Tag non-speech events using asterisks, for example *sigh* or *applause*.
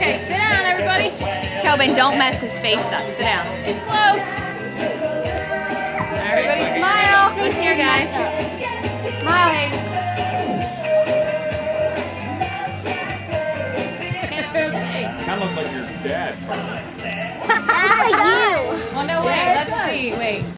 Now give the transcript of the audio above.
Okay, sit down, everybody. Kelvin, don't mess his face up. Sit down. Close. Everybody smile. Look here, guys. Smile, Hayden. Okay. Kind of looks like your dad. *laughs*